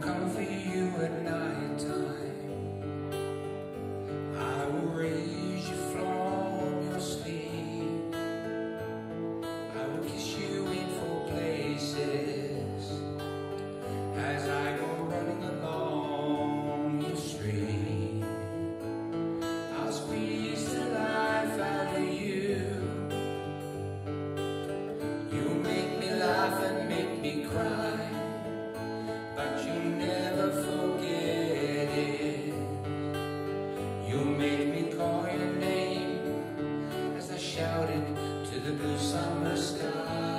coffee shouted to the blue summer sky.